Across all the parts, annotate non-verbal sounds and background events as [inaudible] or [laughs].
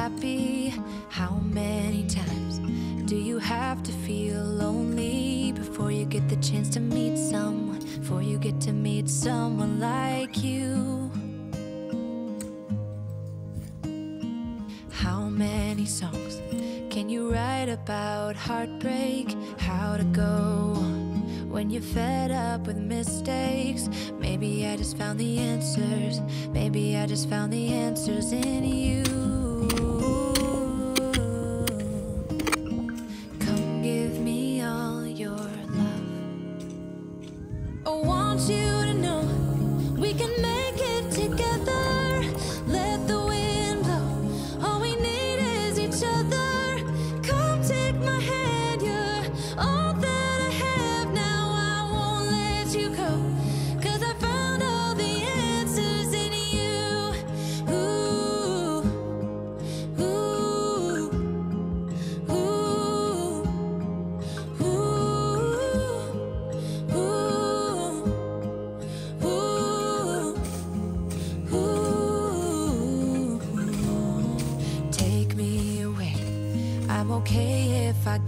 Happy? How many times do you have to feel lonely before you get the chance to meet someone? Before you get to meet someone like you? How many songs can you write about heartbreak? How to go on when you're fed up with mistakes? Maybe I just found the answers. Maybe I just found the answers in you.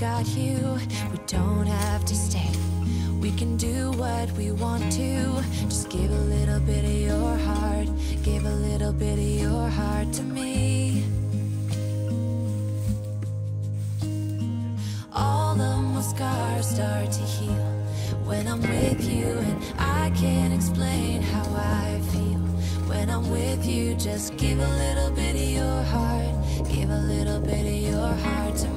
Got you. We don't have to stay. We can do what we want to. Just give a little bit of your heart. Give a little bit of your heart to me. All of my scars start to heal when I'm with you, and I can't explain how I feel. When I'm with you, just give a little bit of your heart, give a little bit of your heart to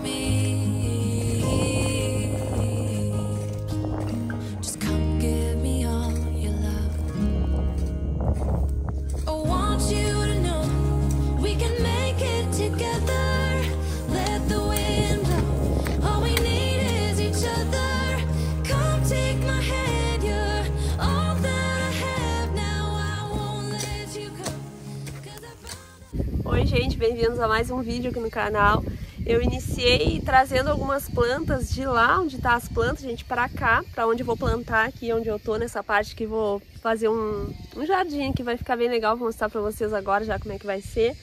Oi gente, bem-vindos a mais um vídeo aqui no canal. Eu iniciei trazendo algumas plantas de lá onde tá as plantas, gente, para cá, para onde eu vou plantar aqui, onde eu tô, nessa parte que vou fazer um, um jardim que vai ficar bem legal, vou mostrar para vocês agora já como é que vai ser.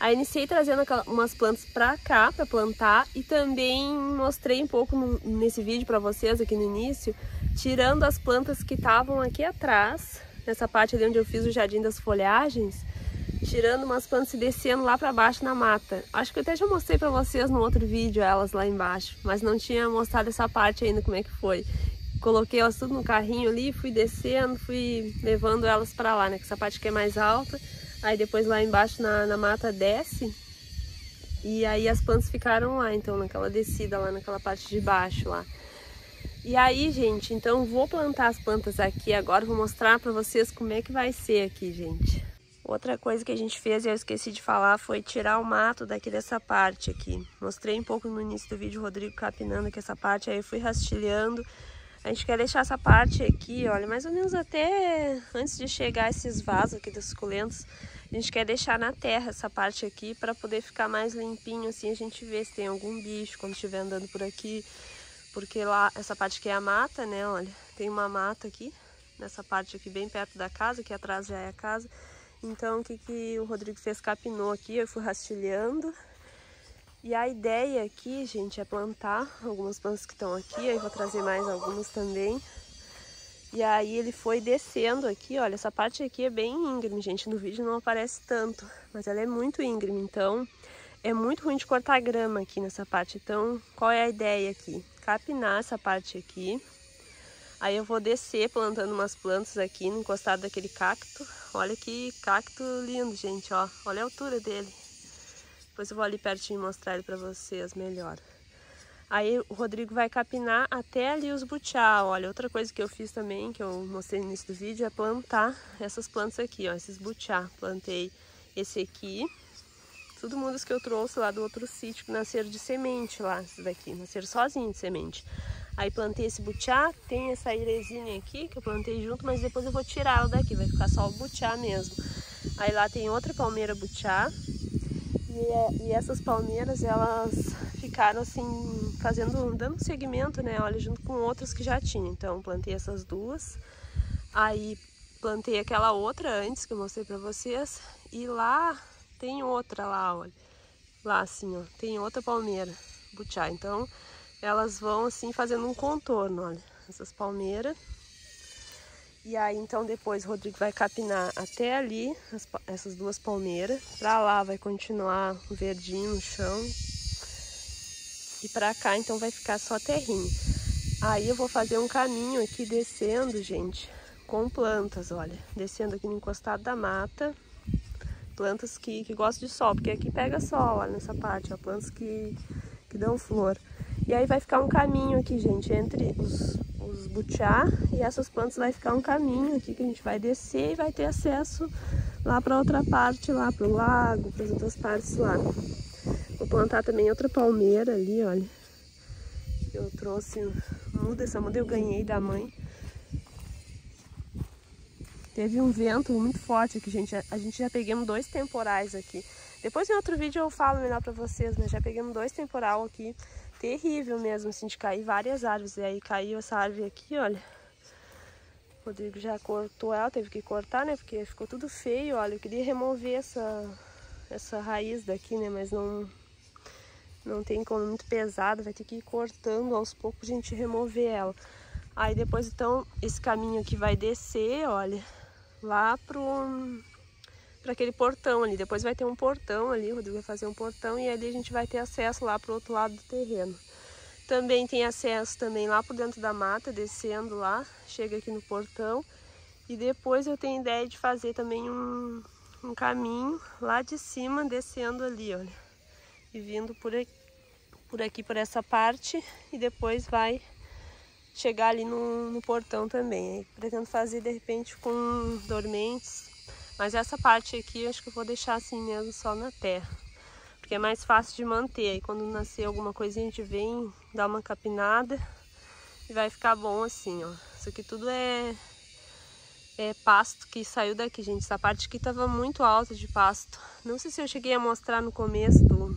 Aí iniciei trazendo umas plantas para cá, para plantar, e também mostrei um pouco nesse vídeo para vocês aqui no início, tirando as plantas que estavam aqui atrás, nessa parte ali onde eu fiz o jardim das folhagens, tirando umas plantas e descendo lá para baixo na mata. Acho que eu até já mostrei para vocês no outro vídeo elas lá embaixo, mas não tinha mostrado essa parte ainda como é que foi. Coloquei elas tudo no carrinho ali, fui descendo, fui levando elas para lá, né? Que essa parte aqui é mais alta. Aí depois lá embaixo na, na mata desce e aí as plantas ficaram lá, então naquela descida lá naquela parte de baixo lá. E aí, gente, então vou plantar as plantas aqui agora, vou mostrar para vocês como é que vai ser aqui, gente. Outra coisa que a gente fez e eu esqueci de falar foi tirar o mato daqui dessa parte aqui. Mostrei um pouco no início do vídeo o Rodrigo capinando aqui essa parte, aí eu fui rastilhando. A gente quer deixar essa parte aqui, olha, mais ou menos até antes de chegar esses vasos aqui dos suculentos. A gente quer deixar na terra essa parte aqui para poder ficar mais limpinho, assim a gente vê se tem algum bicho quando estiver andando por aqui. Porque lá, essa parte aqui é a mata, né, olha, tem uma mata aqui, nessa parte aqui bem perto da casa, que atrás já é a casa. Então, o que, que o Rodrigo fez? Capinou aqui, eu fui rastilhando. E a ideia aqui, gente, é plantar algumas plantas que estão aqui, aí vou trazer mais algumas também. E aí ele foi descendo aqui, olha, essa parte aqui é bem íngreme, gente, no vídeo não aparece tanto, mas ela é muito íngreme, então é muito ruim de cortar grama aqui nessa parte. Então, qual é a ideia aqui? Capinar essa parte aqui. Aí eu vou descer plantando umas plantas aqui no encostado daquele cacto. Olha que cacto lindo, gente, ó. Olha a altura dele. Depois eu vou ali pertinho mostrar ele pra vocês melhor. Aí o Rodrigo vai capinar até ali os butiá. Olha, outra coisa que eu fiz também, que eu mostrei no início do vídeo, é plantar essas plantas aqui, ó, esses butiá. Plantei esse aqui, tudo mudas que eu trouxe lá do outro sítio, que nasceram de semente lá, esses daqui, nasceram sozinhos de semente. Aí plantei esse butiá, tem essa iresinha aqui, que eu plantei junto, mas depois eu vou tirar ela daqui, vai ficar só o butiá mesmo. Aí lá tem outra palmeira butiá, e, é- e essas palmeiras, elas ficaram assim, fazendo, dando segmento, né, olha, junto com outras que já tinha. Então, plantei essas duas, aí plantei aquela outra antes, que eu mostrei pra vocês, e lá tem outra lá, olha. Lá assim, ó, tem outra palmeira, butiá. Então, elas vão assim fazendo um contorno, olha, essas palmeiras. E aí, então, depois o Rodrigo vai capinar até ali, as essas duas palmeiras. Pra lá vai continuar verdinho no chão. E pra cá, então, vai ficar só terrinha. Aí eu vou fazer um caminho aqui descendo, gente, com plantas, olha. Descendo aqui no encostado da mata. Plantas que, que gostam de sol, porque aqui pega sol, olha, nessa parte, ó. Plantas que, que dão flor. E aí vai ficar um caminho aqui, gente, entre os, os butiá e essas plantas vai ficar um caminho aqui que a gente vai descer e vai ter acesso lá para outra parte, lá para o lago, para as outras partes lá. Vou plantar também outra palmeira ali, olha. Eu trouxe muda, essa muda eu ganhei da mãe. Teve um vento muito forte aqui, gente. A gente já pegamos dois temporais aqui. Depois em outro vídeo eu falo melhor pra vocês, mas já pegamos dois temporal aqui. Terrível mesmo, assim, de cair várias árvores. E aí caiu essa árvore aqui, olha. O Rodrigo já cortou ela, teve que cortar, né? Porque ficou tudo feio, olha. Eu queria remover essa, essa raiz daqui, né? Mas não, não tem como, muito pesado. Vai ter que ir cortando aos poucos a gente remover ela. Aí depois, então, esse caminho aqui vai descer, olha, lá pro para aquele portão ali. Depois vai ter um portão ali, o Rodrigo vai fazer um portão e ali a gente vai ter acesso lá pro outro lado do terreno. Também tem acesso também lá por dentro da mata, descendo lá, chega aqui no portão. E depois eu tenho ideia de fazer também um, um caminho lá de cima, descendo ali, olha. E vindo por aqui, por aqui, por essa parte, e depois vai chegar ali no, no portão também. Aí pretendo fazer de repente com dormentes, mas essa parte aqui acho que eu vou deixar assim mesmo, só na terra. Porque é mais fácil de manter, aí quando nascer alguma coisinha a gente vem, dá uma capinada e vai ficar bom assim, ó. Isso aqui tudo é, é pasto que saiu daqui, gente. Essa parte aqui tava muito alta de pasto. Não sei se eu cheguei a mostrar no começo do,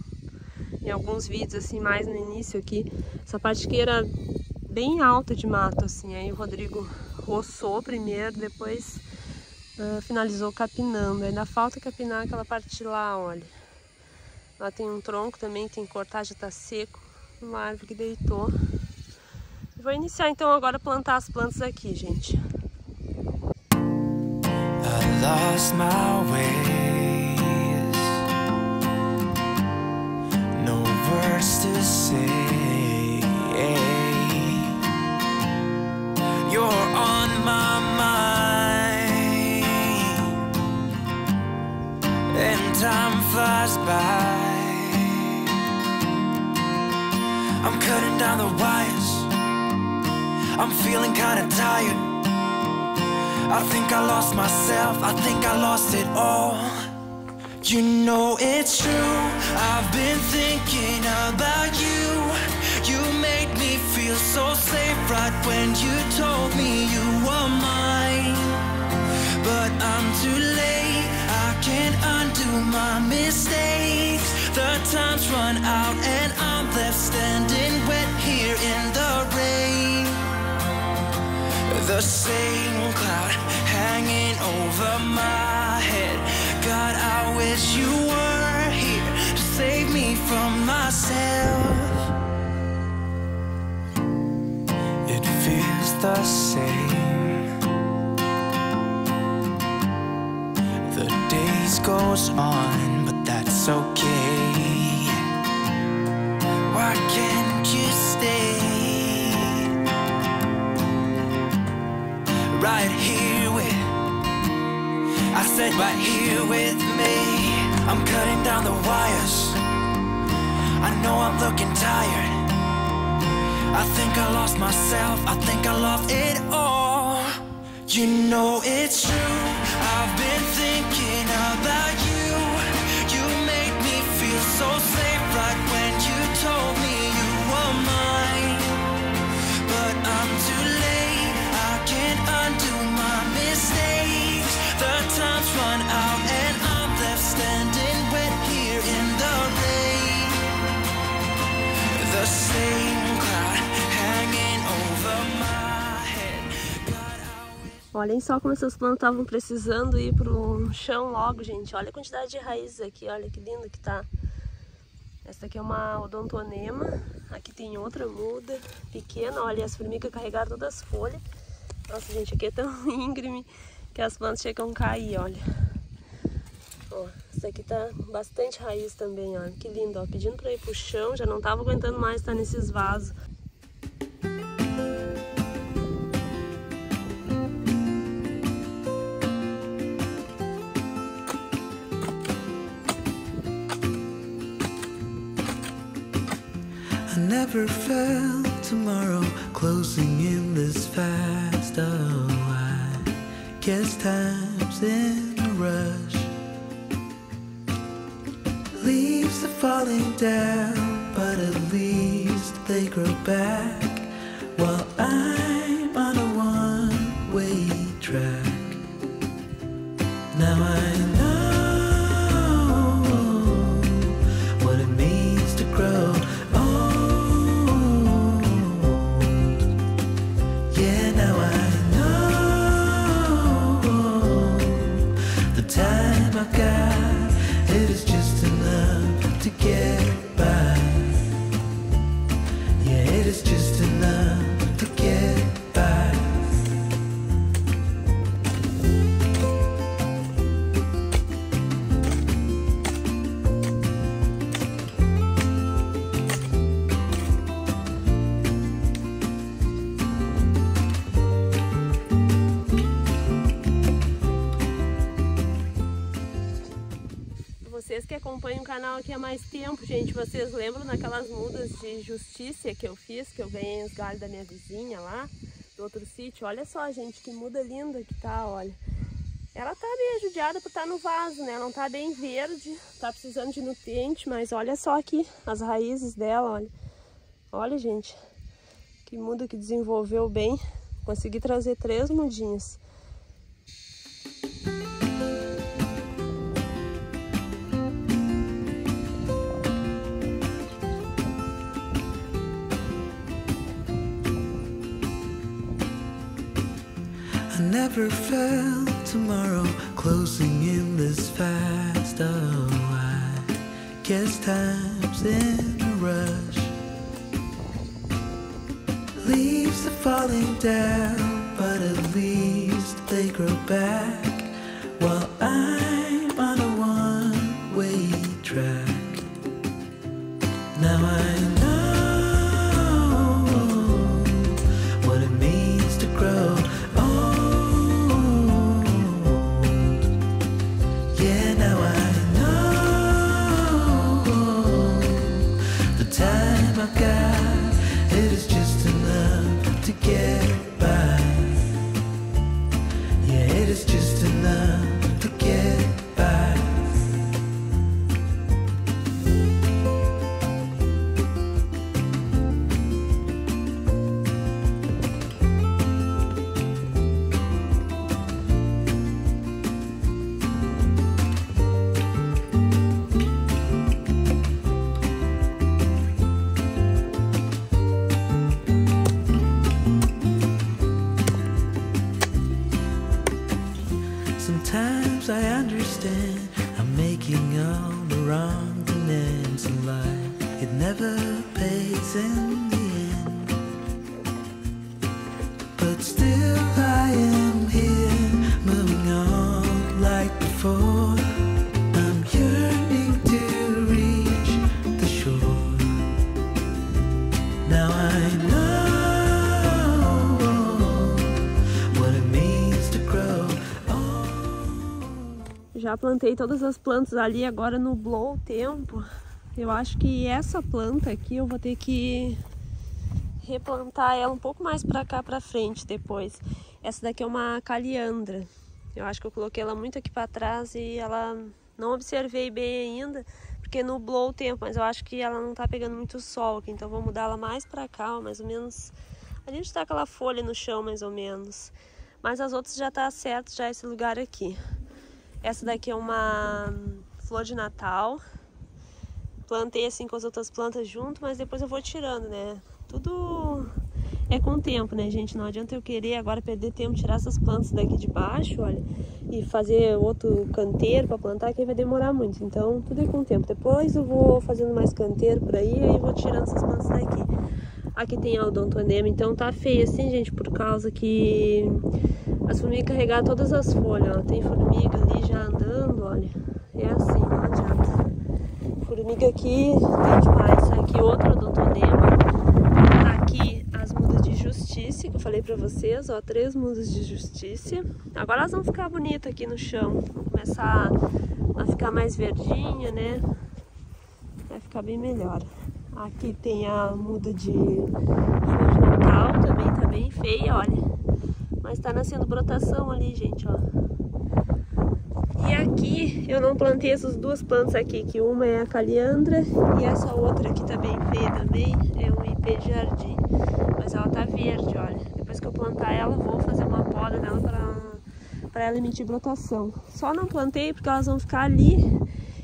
em alguns vídeos assim, mais no início aqui. Essa parte aqui era bem alta de mato, assim. Aí o Rodrigo roçou primeiro, depois uh, finalizou capinando. Ainda falta capinar aquela parte lá, olha. Lá tem um tronco também, tem que cortar, já tá seco. Uma árvore que deitou. Vou iniciar então agora plantar as plantas aqui, gente. I lost my ways No words to say cutting down the wires. I'm feeling kinda tired. I think I lost myself, I think I lost it all. You know it's true, I've been thinking about you. You made me feel so safe right when you told me you were mine. But I'm too late, I can't undo my mistakes The time's run out and I'm left standing wet here in the rain. The same cloud hanging over my head. God, I wish you were here to save me from myself. It feels the same. The days goes on, but that's okay Right here with me. I'm cutting down the wires. I know I'm looking tired. I think I lost myself. I think I lost it all. You know it's true. I've been thinking about Olhem só como essas plantas estavam precisando ir pro chão logo, gente. Olha a quantidade de raízes aqui, olha que lindo que tá. Essa aqui é uma odontonema. Aqui tem outra muda pequena. Olha, as formigas carregaram todas as folhas. Nossa, gente, aqui é tão [laughs] íngreme que as plantas chegam a cair, olha. Ó, essa aqui tá bastante raiz também, olha. Que lindo, ó. Pedindo pra ir pro chão, já não tava aguentando mais estar nesses vasos. Never felt tomorrow closing in this fast. Oh, I guess time's in a rush. Leaves are falling down, but at least they grow back. Acompanham o canal aqui há mais tempo, gente, vocês lembram daquelas mudas de justiça que eu fiz, que eu ganhei os galhos da minha vizinha lá, do outro sítio? Olha só, gente, que muda linda que tá, olha. Ela tá meio judiada por estar tá no vaso, né? Não tá bem verde, tá precisando de nutriente, mas olha só aqui as raízes dela, olha. Olha, gente, que muda que desenvolveu bem. Consegui trazer três mudinhas. Never felt tomorrow closing in this fast. Oh, I guess time's in a rush. Leaves are falling down, but at least they grow back Já plantei todas as plantas ali, agora nublou o tempo. Eu acho que essa planta aqui eu vou ter que replantar ela um pouco mais para cá para frente depois. Essa daqui é uma caliandra. Eu acho que eu coloquei ela muito aqui para trás e ela não observei bem ainda, porque nublou o tempo, mas eu acho que ela não tá pegando muito sol aqui, então vou mudar ela mais para cá, mais ou menos. A gente tá aquela folha no chão mais ou menos. Mas as outras já tá certo já esse lugar aqui. Essa daqui é uma flor de Natal. Plantei assim com as outras plantas junto, mas depois eu vou tirando, né? Tudo é com o tempo, né, gente? Não adianta eu querer agora perder tempo, tirar essas plantas daqui de baixo, olha, e fazer outro canteiro para plantar, que vai demorar muito. Então, tudo é com o tempo. Depois eu vou fazendo mais canteiro por aí, aí vou tirando essas plantas daqui. Aqui tem a odontonema, então tá feio assim, gente, por causa que as formigas carregaram todas as folhas, ó. Tem formiga ali já andando, olha. É assim, não adianta. Formiga aqui tem demais. Aqui outro odontonema. Aqui as mudas de justiça, que eu falei pra vocês, ó. Três mudas de justiça. Agora elas vão ficar bonitas aqui no chão. Vão começar a ficar mais verdinha, né? Vai ficar bem melhor. Aqui tem a muda de de Natal, também tá bem feia, olha. Mas tá nascendo brotação ali, gente, ó. E aqui eu não plantei essas duas plantas aqui, que uma é a caliandra e essa outra aqui tá bem feia também, é um de jardim. Mas ela tá verde, olha. Depois que eu plantar ela, vou fazer uma poda nela pra, pra ela emitir brotação. Só não plantei porque elas vão ficar ali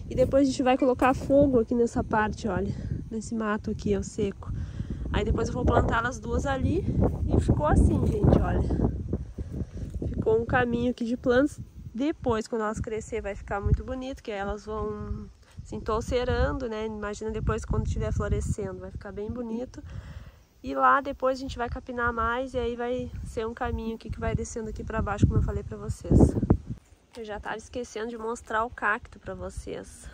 e depois a gente vai colocar fogo aqui nessa parte, olha. Nesse mato aqui, ó, seco. Aí depois eu vou plantar elas duas ali e ficou assim, gente, olha ficou um caminho aqui de plantas. Depois, quando elas crescer, vai ficar muito bonito, que elas vão se entolcerando, né? Imagina depois quando estiver florescendo, vai ficar bem bonito. E lá depois a gente vai capinar mais e aí vai ser um caminho aqui que vai descendo aqui para baixo, como eu falei para vocês. Eu já estava esquecendo de mostrar o cacto para vocês.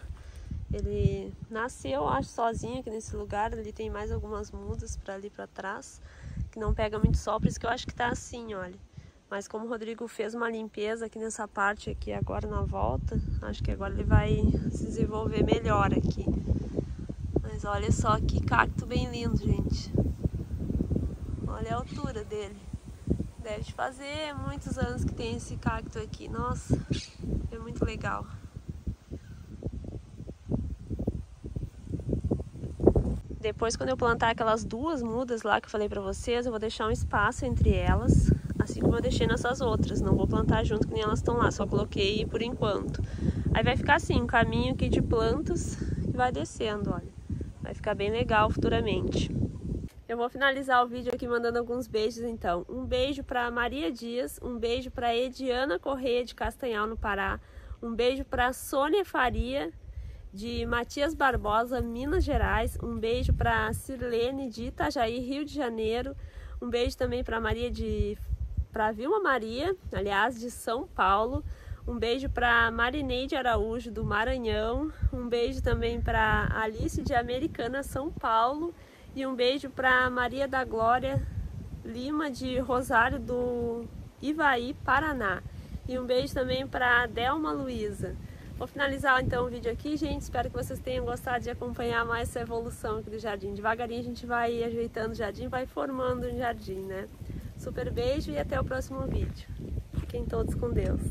Ele nasceu, acho, sozinho aqui nesse lugar. Ali tem mais algumas mudas para ali para trás, que não pega muito sol, por isso que eu acho que tá assim, olha. Mas como o Rodrigo fez uma limpeza aqui nessa parte aqui agora na volta, acho que agora ele vai se desenvolver melhor aqui. Mas olha só que cacto bem lindo, gente. Olha a altura dele. Deve fazer muitos anos que tem esse cacto aqui. Nossa, é muito legal. Depois, quando eu plantar aquelas duas mudas lá que eu falei pra vocês, eu vou deixar um espaço entre elas como eu deixei nessas outras. Não vou plantar junto que nem elas estão lá, só coloquei por enquanto. Aí vai ficar assim, um caminho aqui de plantas que vai descendo, olha. Vai ficar bem legal futuramente. Eu vou finalizar o vídeo aqui mandando alguns beijos então. Um beijo para Maria Dias, um beijo para Ediana Correia de Castanhal no Pará, um beijo para Sônia Faria de Matias Barbosa, Minas Gerais, um beijo para Sirlene de Itajaí, Rio de Janeiro, um beijo também para Maria de para Vilma Maria, aliás, de São Paulo. Um beijo para Marineide Araújo, do Maranhão. Um beijo também para Alice de Americana, São Paulo. E um beijo para Maria da Glória Lima, de Rosário do Ivaí, Paraná. E um beijo também para Delma Luiza. Vou finalizar então o vídeo aqui, gente. Espero que vocês tenham gostado de acompanhar mais essa evolução aqui do jardim. Devagarinho a gente vai ajeitando o jardim, vai formando um jardim, né? Super beijo e até o próximo vídeo. Fiquem todos com Deus.